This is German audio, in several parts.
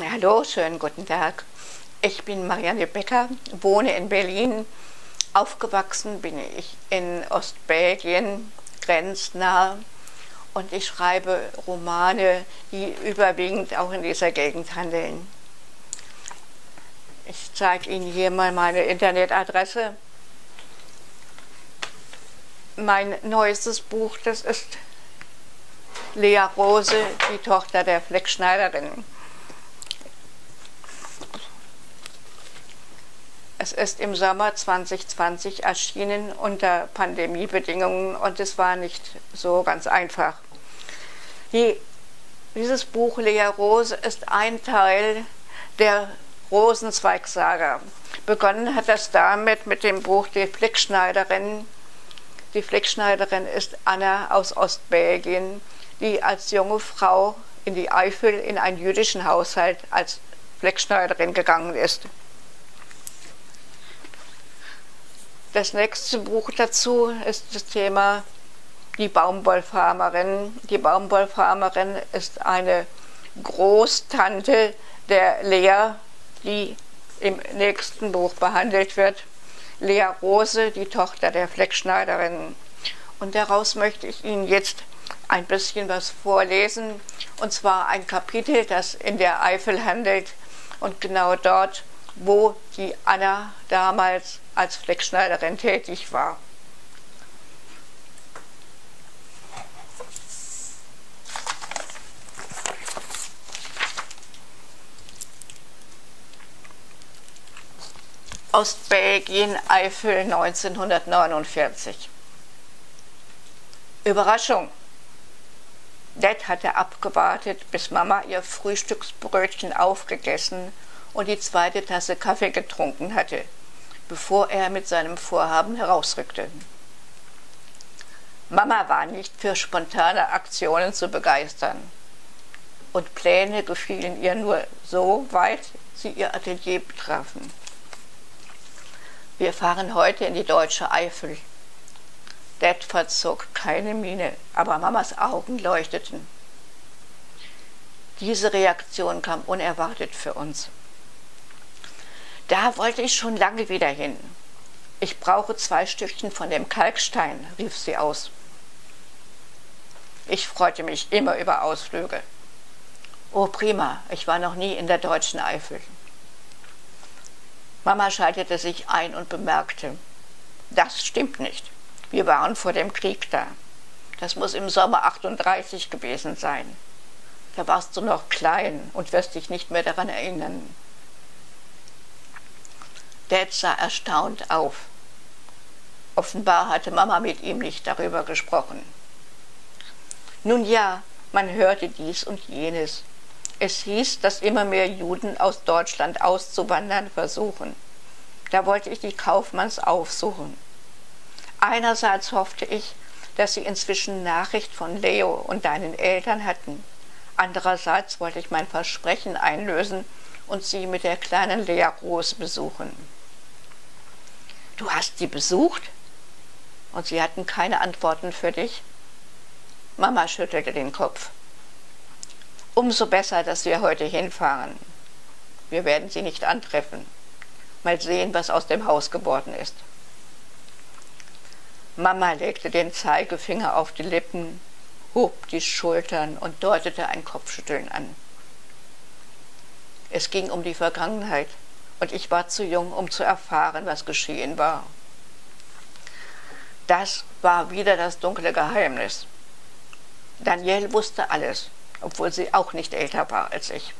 Hallo, schönen guten Tag. Ich bin Marianne Becker, wohne in Berlin. Aufgewachsen bin ich in Ostbelgien, grenznah. Und ich schreibe Romane, die überwiegend auch in dieser Gegend handeln. Ich zeige Ihnen hier mal meine Internetadresse. Mein neuestes Buch, das ist Lea Rose, die Tochter der Fleckschneiderin. Es ist im Sommer 2020 erschienen unter Pandemiebedingungen und es war nicht so ganz einfach. Die, dieses Buch Lea Rose ist ein Teil der Rosenzweigsaga. Begonnen hat das damit mit dem Buch Die Flickschneiderin. Die Flickschneiderin ist Anna aus Ostbelgien, die als junge Frau in die Eifel in einen jüdischen Haushalt als Fleckschneiderin gegangen ist. Das nächste Buch dazu ist das Thema Die Baumwollfarmerin. Die Baumwollfarmerin ist eine Großtante der Lea, die im nächsten Buch behandelt wird. Lea Rose, die Tochter der Fleckschneiderin. Und daraus möchte ich Ihnen jetzt ein bisschen was vorlesen. Und zwar ein Kapitel, das in der Eifel handelt und genau dort, wo die Anna damals als Fleckschneiderin tätig war. Ostbelgien, Eifel 1949. Überraschung! Dad hatte abgewartet, bis Mama ihr Frühstücksbrötchen aufgegessen und die zweite Tasse Kaffee getrunken hatte bevor er mit seinem Vorhaben herausrückte. Mama war nicht für spontane Aktionen zu begeistern. Und Pläne gefielen ihr nur so weit sie ihr Atelier betrafen. Wir fahren heute in die deutsche Eifel. Dad verzog keine Miene, aber Mamas Augen leuchteten. Diese Reaktion kam unerwartet für uns. Da wollte ich schon lange wieder hin. Ich brauche zwei Stückchen von dem Kalkstein, rief sie aus. Ich freute mich immer über Ausflüge. Oh prima, ich war noch nie in der deutschen Eifel. Mama schaltete sich ein und bemerkte, das stimmt nicht. Wir waren vor dem Krieg da. Das muss im Sommer 38 gewesen sein. Da warst du noch klein und wirst dich nicht mehr daran erinnern. Dad sah erstaunt auf. Offenbar hatte Mama mit ihm nicht darüber gesprochen. Nun ja, man hörte dies und jenes. Es hieß, dass immer mehr Juden aus Deutschland auszuwandern versuchen. Da wollte ich die Kaufmanns aufsuchen. Einerseits hoffte ich, dass sie inzwischen Nachricht von Leo und deinen Eltern hatten. Andererseits wollte ich mein Versprechen einlösen und sie mit der kleinen Lea Groß besuchen. Du hast sie besucht? Und sie hatten keine Antworten für dich? Mama schüttelte den Kopf. Umso besser, dass wir heute hinfahren. Wir werden sie nicht antreffen. Mal sehen, was aus dem Haus geworden ist. Mama legte den Zeigefinger auf die Lippen, hob die Schultern und deutete ein Kopfschütteln an. Es ging um die Vergangenheit und ich war zu jung, um zu erfahren, was geschehen war. Das war wieder das dunkle Geheimnis. Danielle wusste alles, obwohl sie auch nicht älter war als ich.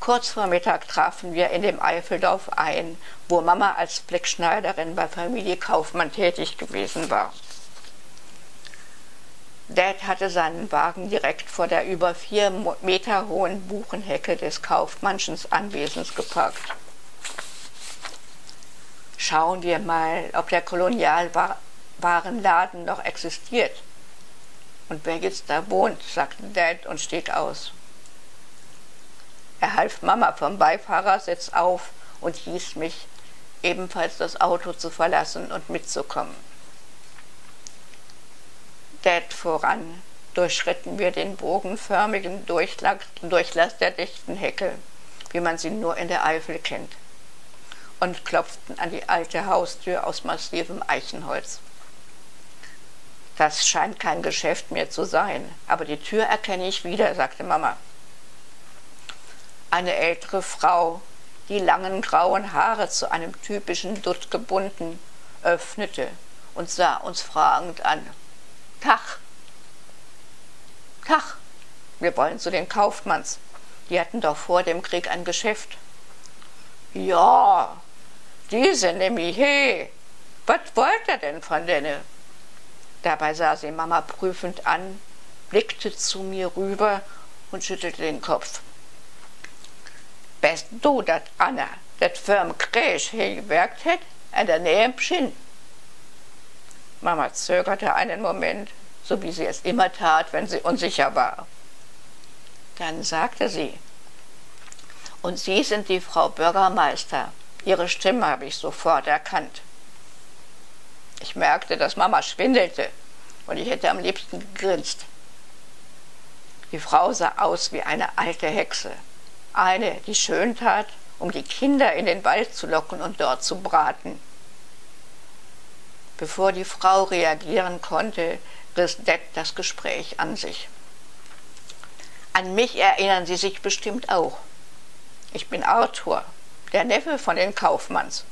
Kurz vor Mittag trafen wir in dem Eifeldorf ein, wo Mama als Fleckschneiderin bei Familie Kaufmann tätig gewesen war. Dad hatte seinen Wagen direkt vor der über vier Meter hohen Buchenhecke des Kaufmannschens Anwesens geparkt. Schauen wir mal, ob der Kolonialwarenladen noch existiert. Und wer jetzt da wohnt, sagte Dad und stieg aus. Er half Mama vom Beifahrersitz auf und hieß mich, ebenfalls das Auto zu verlassen und mitzukommen. Dad voran. durchschritten wir den bogenförmigen Durchlass der dichten Hecke, wie man sie nur in der Eifel kennt, und klopften an die alte Haustür aus massivem Eichenholz. Das scheint kein Geschäft mehr zu sein, aber die Tür erkenne ich wieder, sagte Mama. Eine ältere Frau, die langen grauen Haare zu einem typischen Dutt gebunden, öffnete und sah uns fragend an. Tach, Tach, wir wollen zu den Kaufmanns. Die hatten doch vor dem Krieg ein Geschäft. Ja, die sind nämlich he. Was wollt ihr denn von denen? Dabei sah sie Mama prüfend an, blickte zu mir rüber und schüttelte den Kopf. Best du dat Anna, dat firm Kräsch gewerkt hätt, an der Nähe im Pschinn. Mama zögerte einen Moment, so wie sie es immer tat, wenn sie unsicher war. Dann sagte sie, und Sie sind die Frau Bürgermeister. Ihre Stimme habe ich sofort erkannt. Ich merkte, dass Mama schwindelte und ich hätte am liebsten gegrinst. Die Frau sah aus wie eine alte Hexe. Eine, die schön tat, um die Kinder in den Wald zu locken und dort zu braten. Bevor die Frau reagieren konnte, riss Dett das Gespräch an sich. An mich erinnern Sie sich bestimmt auch. Ich bin Arthur, der Neffe von den Kaufmanns.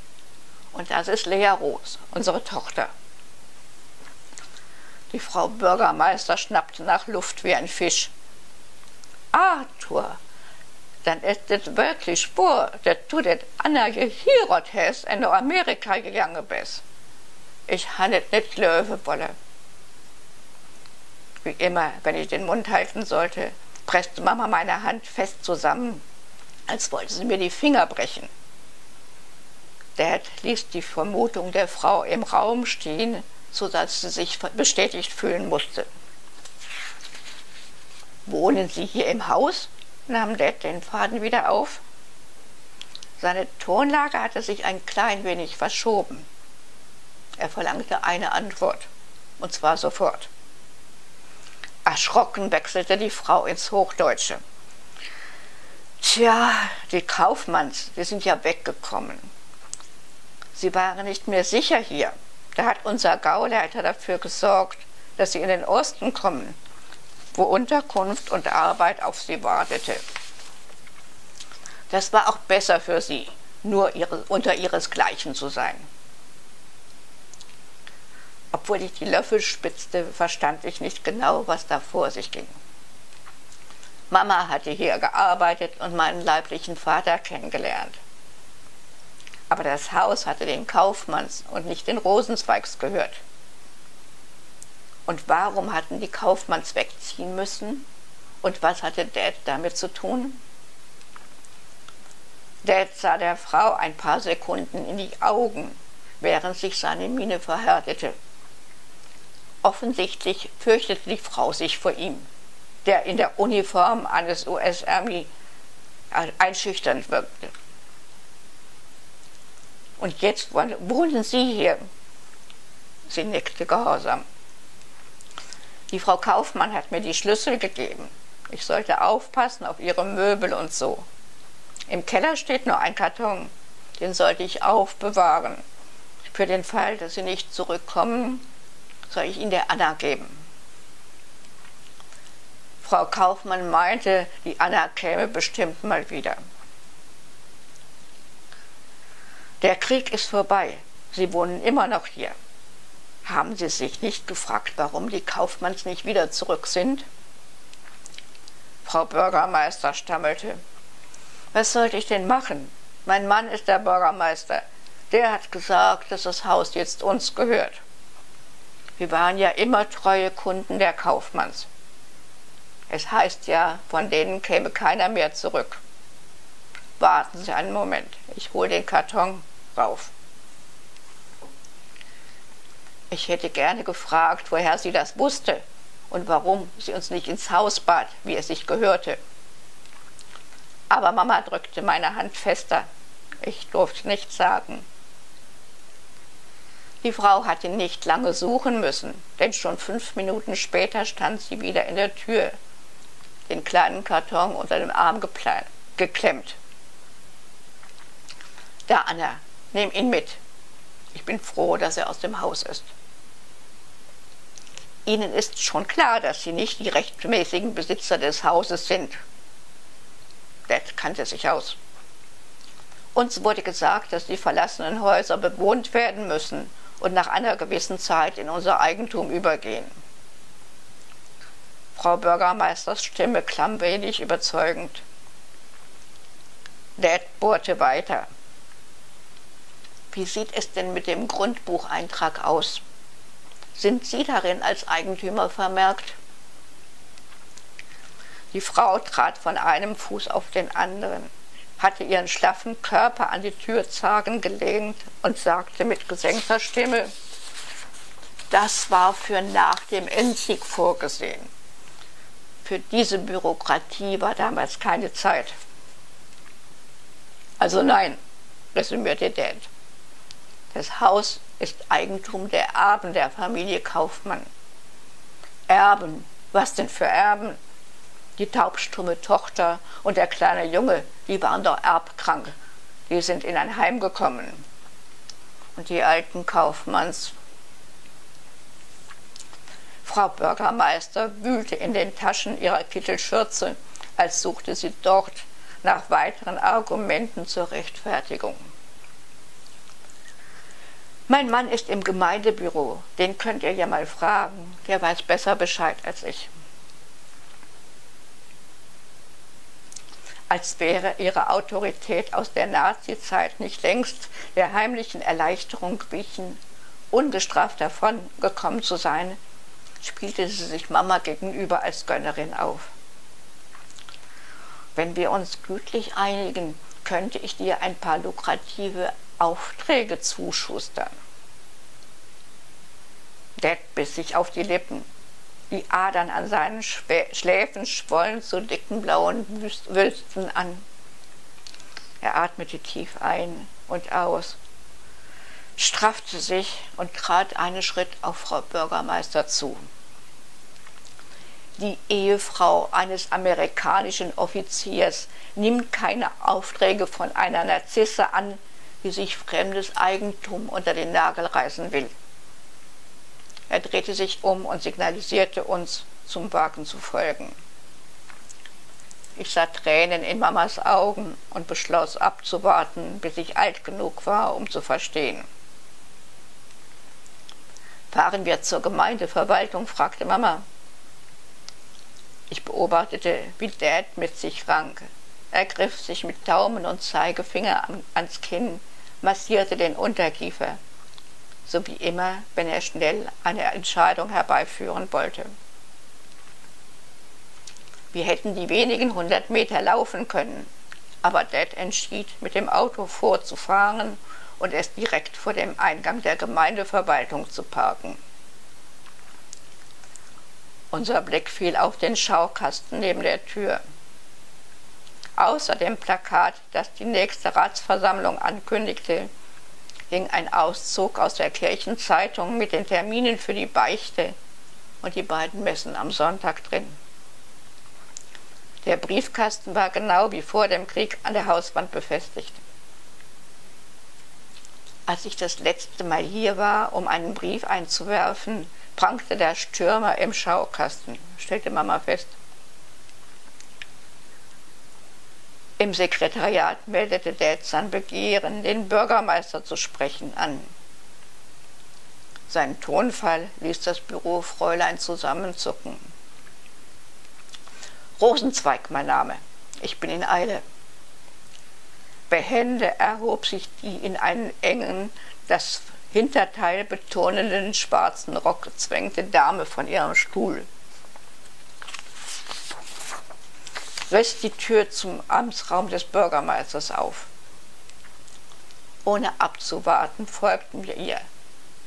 Und das ist Lea Roos, unsere Tochter. Die Frau Bürgermeister schnappte nach Luft wie ein Fisch. Arthur, dann ist das wirklich Spur, dass du das Anna gehirot hast in Amerika gegangen bist. Ich habe nicht löwen wollen. Wie immer, wenn ich den Mund halten sollte, presste Mama meine Hand fest zusammen, als wollte sie mir die Finger brechen. Dad ließ die Vermutung der Frau im Raum stehen, sodass sie sich bestätigt fühlen musste. Wohnen Sie hier im Haus? nahm Dad den Faden wieder auf. Seine Tonlage hatte sich ein klein wenig verschoben. Er verlangte eine Antwort, und zwar sofort. Erschrocken wechselte die Frau ins Hochdeutsche. Tja, die Kaufmanns, die sind ja weggekommen. Sie waren nicht mehr sicher hier. Da hat unser Gauleiter dafür gesorgt, dass sie in den Osten kommen, wo Unterkunft und Arbeit auf sie wartete. Das war auch besser für sie, nur ihre, unter ihresgleichen zu sein. Obwohl ich die Löffel spitzte, verstand ich nicht genau, was da vor sich ging. Mama hatte hier gearbeitet und meinen leiblichen Vater kennengelernt. Aber das Haus hatte den Kaufmanns und nicht den Rosenzweigs gehört. Und warum hatten die Kaufmanns wegziehen müssen? Und was hatte Dad damit zu tun? Dad sah der Frau ein paar Sekunden in die Augen, während sich seine Miene verhärtete. Offensichtlich fürchtete die Frau sich vor ihm, der in der Uniform eines US-Army einschüchternd wirkte. Und jetzt wohnen Sie hier. Sie nickte gehorsam. Die Frau Kaufmann hat mir die Schlüssel gegeben. Ich sollte aufpassen auf ihre Möbel und so. Im Keller steht nur ein Karton. Den sollte ich aufbewahren. Für den Fall, dass Sie nicht zurückkommen, soll ich ihn der Anna geben. Frau Kaufmann meinte, die Anna käme bestimmt mal wieder. Der Krieg ist vorbei. Sie wohnen immer noch hier. Haben Sie sich nicht gefragt, warum die Kaufmanns nicht wieder zurück sind? Frau Bürgermeister stammelte. Was sollte ich denn machen? Mein Mann ist der Bürgermeister. Der hat gesagt, dass das Haus jetzt uns gehört. Wir waren ja immer treue Kunden der Kaufmanns. Es heißt ja, von denen käme keiner mehr zurück. Warten Sie einen Moment, ich hole den Karton rauf. Ich hätte gerne gefragt, woher sie das wusste und warum sie uns nicht ins Haus bat, wie es sich gehörte. Aber Mama drückte meine Hand fester. Ich durfte nichts sagen. Die Frau hatte nicht lange suchen müssen, denn schon fünf Minuten später stand sie wieder in der Tür, den kleinen Karton unter dem Arm geklemmt. Da, Anna, nimm ihn mit. Ich bin froh, dass er aus dem Haus ist. Ihnen ist schon klar, dass Sie nicht die rechtmäßigen Besitzer des Hauses sind. Dad kannte sich aus. Uns wurde gesagt, dass die verlassenen Häuser bewohnt werden müssen und nach einer gewissen Zeit in unser Eigentum übergehen. Frau Bürgermeisters Stimme klang wenig überzeugend. Dad bohrte weiter. Wie sieht es denn mit dem Grundbucheintrag aus? Sind Sie darin als Eigentümer vermerkt? Die Frau trat von einem Fuß auf den anderen hatte ihren schlaffen Körper an die Türzagen gelehnt und sagte mit gesenkter Stimme, das war für nach dem Endsieg vorgesehen. Für diese Bürokratie war damals keine Zeit. Also nein, resümierte Dad. Das Haus ist Eigentum der Erben der Familie Kaufmann. Erben, was denn für Erben? Die taubstumme Tochter und der kleine Junge, die waren doch erbkrank. Die sind in ein Heim gekommen. Und die alten Kaufmanns. Frau Bürgermeister wühlte in den Taschen ihrer Kittelschürze, als suchte sie dort nach weiteren Argumenten zur Rechtfertigung. Mein Mann ist im Gemeindebüro, den könnt ihr ja mal fragen, der weiß besser Bescheid als ich. Als wäre ihre Autorität aus der Nazizeit nicht längst der heimlichen Erleichterung gewichen, ungestraft davon gekommen zu sein, spielte sie sich Mama gegenüber als Gönnerin auf. Wenn wir uns gütlich einigen, könnte ich dir ein paar lukrative Aufträge zuschustern. Dad biss sich auf die Lippen. Die Adern an seinen Schläfen schwollen zu dicken blauen Wülsten an. Er atmete tief ein und aus, straffte sich und trat einen Schritt auf Frau Bürgermeister zu. Die Ehefrau eines amerikanischen Offiziers nimmt keine Aufträge von einer Narzisse an, die sich fremdes Eigentum unter den Nagel reißen will. Er drehte sich um und signalisierte uns, zum Wagen zu folgen. Ich sah Tränen in Mamas Augen und beschloss abzuwarten, bis ich alt genug war, um zu verstehen. Fahren wir zur Gemeindeverwaltung? fragte Mama. Ich beobachtete, wie Dad mit sich rang. Er griff sich mit Daumen und Zeigefinger ans Kinn, massierte den Unterkiefer so wie immer, wenn er schnell eine Entscheidung herbeiführen wollte. Wir hätten die wenigen hundert Meter laufen können, aber Dad entschied, mit dem Auto vorzufahren und es direkt vor dem Eingang der Gemeindeverwaltung zu parken. Unser Blick fiel auf den Schaukasten neben der Tür. Außer dem Plakat, das die nächste Ratsversammlung ankündigte, hing ein Auszug aus der Kirchenzeitung mit den Terminen für die Beichte und die beiden Messen am Sonntag drin. Der Briefkasten war genau wie vor dem Krieg an der Hauswand befestigt. Als ich das letzte Mal hier war, um einen Brief einzuwerfen, prangte der Stürmer im Schaukasten, stellte Mama fest. Im Sekretariat meldete Dad sein Begehren, den Bürgermeister zu sprechen, an. Sein Tonfall ließ das Bürofräulein zusammenzucken. Rosenzweig, mein Name. Ich bin in Eile. Behende erhob sich die in einen engen, das Hinterteil betonenden schwarzen Rock gezwängte Dame von ihrem Stuhl. Riss die Tür zum Amtsraum des Bürgermeisters auf. Ohne abzuwarten folgten wir ihr,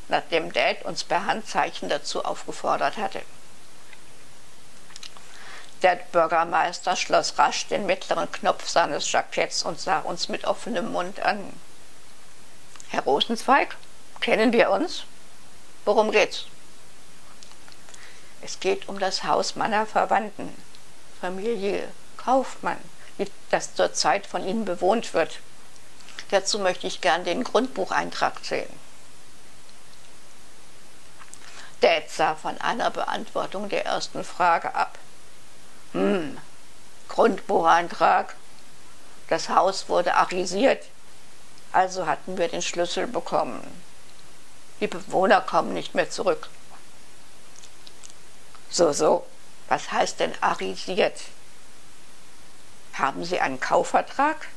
nachdem Dad uns per Handzeichen dazu aufgefordert hatte. Der Bürgermeister schloss rasch den mittleren Knopf seines Jacketts und sah uns mit offenem Mund an. Herr Rosenzweig, Kennen wir uns? Worum geht's? Es geht um das Haus meiner Verwandten, Familie Kaufmann, das zurzeit von Ihnen bewohnt wird. Dazu möchte ich gern den Grundbucheintrag sehen. Dad sah von einer Beantwortung der ersten Frage ab. Hm, Grundbucheintrag. Das Haus wurde arisiert, also hatten wir den Schlüssel bekommen. Die Bewohner kommen nicht mehr zurück. So, so, was heißt denn arisiert? Haben Sie einen Kaufvertrag?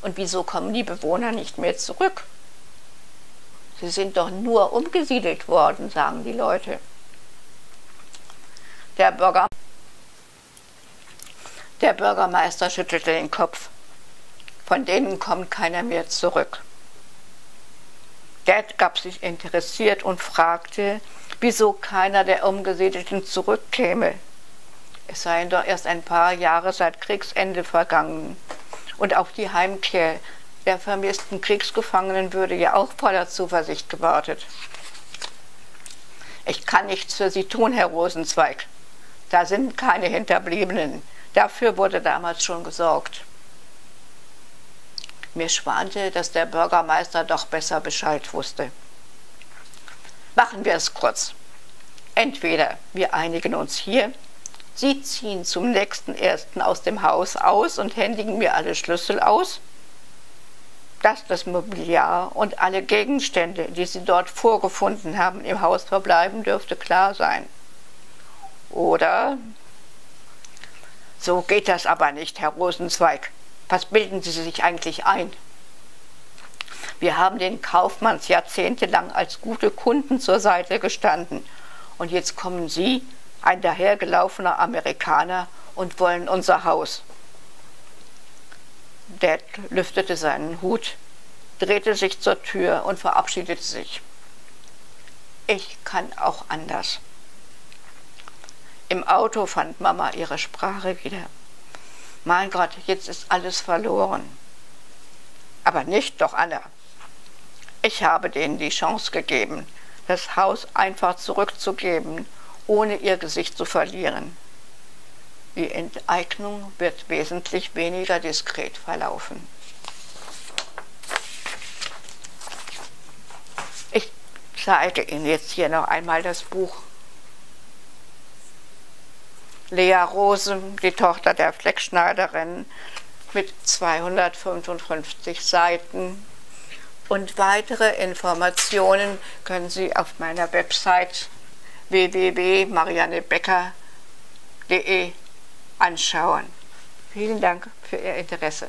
Und wieso kommen die Bewohner nicht mehr zurück? Sie sind doch nur umgesiedelt worden, sagen die Leute. Der, Bürger, der Bürgermeister schüttelte den Kopf. Von denen kommt keiner mehr zurück. Dad gab sich interessiert und fragte, wieso keiner der Umgesiedelten zurückkäme. Es seien doch erst ein paar Jahre seit Kriegsende vergangen. Und auf die Heimkehr der vermissten Kriegsgefangenen würde ja auch voller Zuversicht gewartet. Ich kann nichts für Sie tun, Herr Rosenzweig. Da sind keine Hinterbliebenen. Dafür wurde damals schon gesorgt. Mir schwante, dass der Bürgermeister doch besser Bescheid wusste. Machen wir es kurz. Entweder wir einigen uns hier, Sie ziehen zum nächsten ersten aus dem Haus aus und händigen mir alle Schlüssel aus, dass das Mobiliar und alle Gegenstände, die Sie dort vorgefunden haben, im Haus verbleiben, dürfte klar sein. Oder so geht das aber nicht, Herr Rosenzweig. Was bilden Sie sich eigentlich ein? Wir haben den Kaufmanns jahrzehntelang als gute Kunden zur Seite gestanden. Und jetzt kommen Sie, ein dahergelaufener Amerikaner, und wollen unser Haus. Dad lüftete seinen Hut, drehte sich zur Tür und verabschiedete sich. Ich kann auch anders. Im Auto fand Mama ihre Sprache wieder. Mein Gott, jetzt ist alles verloren. Aber nicht doch, Anna. Ich habe denen die Chance gegeben, das Haus einfach zurückzugeben, ohne ihr Gesicht zu verlieren. Die Enteignung wird wesentlich weniger diskret verlaufen. Ich zeige Ihnen jetzt hier noch einmal das Buch. Lea Rose, die Tochter der Fleckschneiderin, mit 255 Seiten und weitere Informationen können Sie auf meiner Website www.mariannebecker.de anschauen. Vielen Dank für Ihr Interesse.